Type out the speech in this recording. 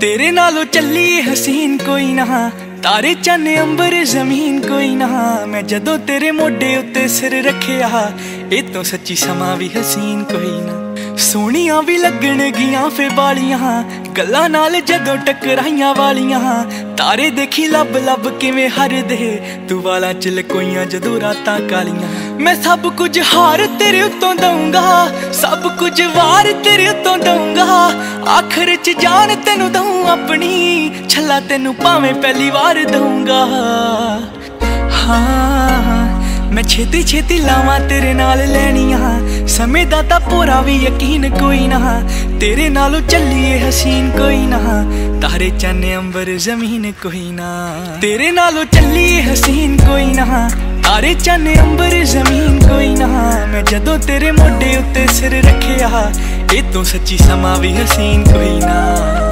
ਤੇਰੇ ਨਾਲੋਂ ਚੱਲੀ ਹਸੀਨ ਕੋਈ ਨਾ, ਤਾਰੇ ਚੰਨ ਅੰਬਰ ਜ਼ਮੀਨ ਕੋਈ ਨਾ। ਮੈਂ ਜਦੋਂ ਤੇਰੇ ਮੋਢੇ ਉੱਤੇ ਸਿਰ ਰੱਖਿਆ, ਇਹ ਤੋਂ ਸੱਚੀ ਸਮਾਂ ਵੀ ਹਸੀਨ ਕੋਈ ਨਾ। ਸੋਹਣੀਆਂ ਵੀ ਲੱਗਣਗੀਆਂ ਫੇ ਵਾਲੀਆਂ, ਗੱਲਾਂ ਨਾਲ ਜਦੋਂ ਟਕਰਾਈਆਂ ਵਾਲੀਆਂ। ਤਾਰੇ ਦੇਖੀ ਲੱਭ ਲੱਭ ਕਿਵੇਂ ਹਰ ਦੇ ਤੂੰ ਵਾਲਾ ਚ ਲਕੋਈਆਂ ਜਦੋਂ ਰਾਤਾਂ ਕਾਲੀਆਂ। ਮੈਂ ਸਭ ਕੁਝ ਹਾਰ ਤੇਰੇ ਉੱਤੋਂ ਦਊਂਗਾ ਸਭ ਕੁਝ ਵਾਰ ਤੇਰੇ ਉੱਤੋਂ ਦਊਂਗਾ। ਆਖਰ ਚ ਜਾਨ ਤੈਨੂੰ ਦਊਂ ਆਪਣੀ, ਛੱਲਾ ਤੈਨੂੰ ਭਾਵੇਂ ਪਹਿਲੀ ਵਾਰ ਦਊਂਗਾ। ਹਾਂ, ਮੈਂ ਛੇਤੀ ਛੇਤੀ ਲਾਵਾਂ ਤੇਰੇ ਨਾਲ ਲੈਣੀਆਂ। ਸਮੇਂ ਦਾ ਤਾਂ ਪੂਰਾ ਵੀ ਯਕੀਨ ਕੋਈ ਨਾ। ਤੇਰੇ ਨਾਲੋਂ ਚੱਲੀਏ ਹਸੀਨ ਕੋਈ ਨਾ। ਤਾਰੇ ਚੰਨ, ਅੰਬਰ, ਜ਼ਮੀਨ ਕੋਈ ਨਾ। ਤੇਰੇ ਨਾਲੋਂ ਚੱਲੀਏ ਹਸੀਨ ਕੋਈ ਨਾ। ਤਾਰੇ ਚੰਨ, ਅੰਬਰ, ਜ਼ਮੀਨ ਕੋਈ ਨਾ। ਮੈਂ ਜਦੋਂ ਤੇਰੇ ਮੋਢੇ ਉੱਤੇ ਸਿਰ ਰੱਖਿਆ ਇਹ ਤੋਂ ਸੱਚੀ ਸਮਾਂ ਵੀ ਹਸੀਨ ਕੋਈ ਨਾ।